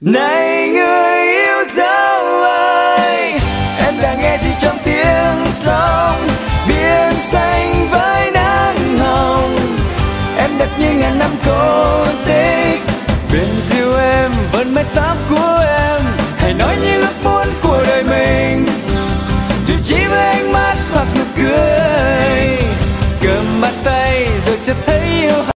này người yêu dấu ơi em đã nghe gì trong tiếng sông, biển xanh với nắng hồng em đẹp như ngàn năm cô tích Biển diêu em vẫn mái tóc của em hãy nói như lúc muốn của đời mình dù chỉ với ánh mắt hoặc nụ cười cầm bàn tay rồi chấp. thấy